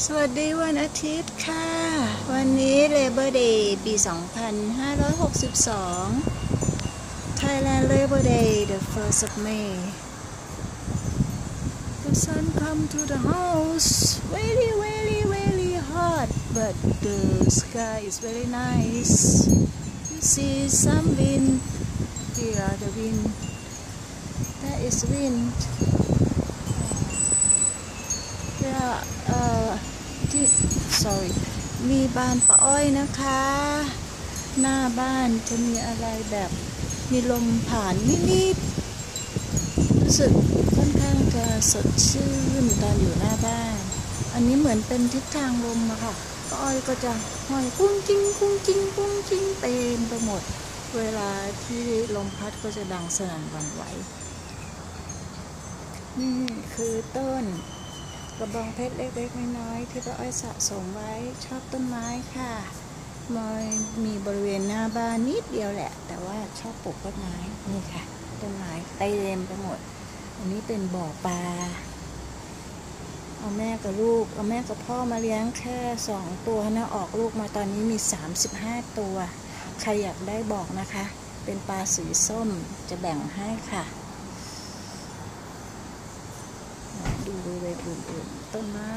สวัสดีวันอาทิตย์ค่ะ วันนี้ Labor Day ปี 2562 Thailand Labor Day the 1st of May The sun come to the house very very very hot but the sky is very nice you see some wind here the wind that is wind yeah uh ที่ sorry มีบ้านป้าอ้อยนะคะ หน้าบ้านจะมีอะไรแบบมีลมผ่านนิดๆรู้สึกค่อนข้างจะสดชื่นตอนอยู่หน้าบ้าน อันนี้เหมือนเป็นทิศทางลมอะค่ะป้าอ้อยก็จะห้อยกุ้งจิ้งกุ้งจิ้งกุ้งจิ้งเต็มไปหมด เวลาที่ลมพัดก็จะดังสนั่นหวั่นไหวนี่คือต้น กระบองเพชรเล็กๆน้อยๆที่ป้าอ้อยสะสมไว้ชอบต้นไม้ค่ะมอยมีบริเวณหน้าบ้านนิดเดียวแหละ แต่ว่าชอบปลูกต้นไม้นี่ค่ะต้นไม้เต็มไปหมด อันนี้เป็นบ่อปลาเอาแม่กับลูกเอาแม่กับพ่อมาเลี้ยงแค่สองตัวนะออกลูกมาตอนนี้มี 35 ตัว ใครอยากได้บอกนะคะ เป็นปลาสีส้มจะแบ่งให้ค่ะ ดูบริเวณอื่นๆต้นไม้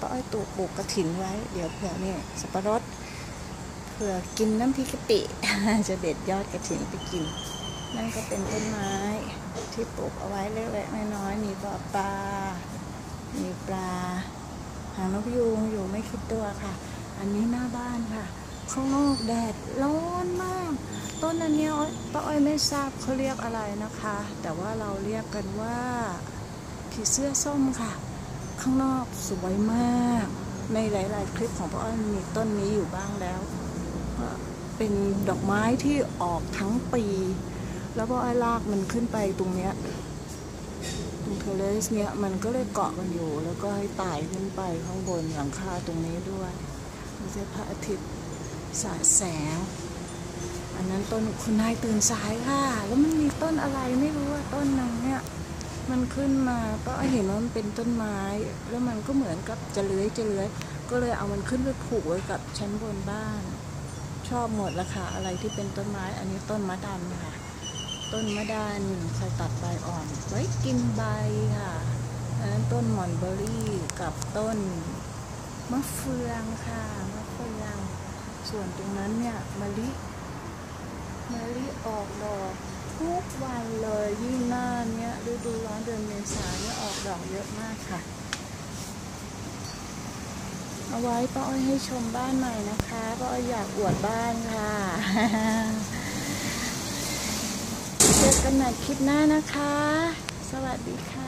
ป้าอ้อยตูปลูกกระถินไว้ เดี๋ยวเผื่อเนี่ยสับปะรดเผื่อกินน้ำพริกกะปิ จะเด็ดยอดกระถินไปกิน นั่นก็เป็นต้นไม้ที่ปลูกเอาไว้เล็กๆน้อยๆมีบ่อปลา มีปลา หางนกยูงอยู่ไม่คิดตัวค่ะ อันนี้หน้าบ้านค่ะข้างนอกแดดร้อนมาก ต้นอันนี้น้อยป้าอ้อยไม่ทราบเขาเรียกอะไรนะคะ แต่ว่าเราเรียกกันว่า ผีเสื้อส้มค่ะ ข้างนอกสวยมาก ในหลาย ๆ คลิปของป้าอ้อยมีต้นนี้อยู่บ้างแล้ว เป็นดอกไม้ที่ออกทั้งปี แล้วป้าอ้อยลากมันขึ้นไปตรงเนี้ยตรงเทเลสเนี้ยมันก็เลยเกาะกันอยู่ แล้วก็ให้ไต่ขึ้นไปข้างบนหลังคาตรงนี้ด้วยมันจะพระอาทิตย์สาดแสงอันนั้นต้นคุณนายตื่นสายค่ะ แล้วมันมีต้นอะไรไม่รู้ว่าต้นนึงเนี่ย มันขึ้นมาก็เห็นว่ามันเป็นต้นไม้ แล้วมันก็เหมือนกับจะเลื้อยจะเลื้อยก็เลยเอามันขึ้นไปผูกไว้กับชั้นบนบ้าน ชอบหมดละค่ะอะไรที่เป็นต้นไม้ อันนี้ต้นมะดันค่ะ ต้นมะดันเคยตัดใบอ่อน ไว้กินใบค่ะอันนั้นต้นหมอนเบอรี่กับต้นมะเฟืองค่ะมะเฟือง ส่วนตรงนั้นเนี่ยมะลิมะลิออกดอกทุกวันเลยยิ่งหน้าเนี้ยฤดูร้อนเดือนเมษาเนี่ยออกดอกเยอะมากค่ะ เอาไว้ป้าอ้อยให้ชมบ้านใหม่นะคะป้าอ้อยอยากอวดบ้านค่ะเจอกันใหม่คลิปหน้านะคะ สวัสดีค่ะ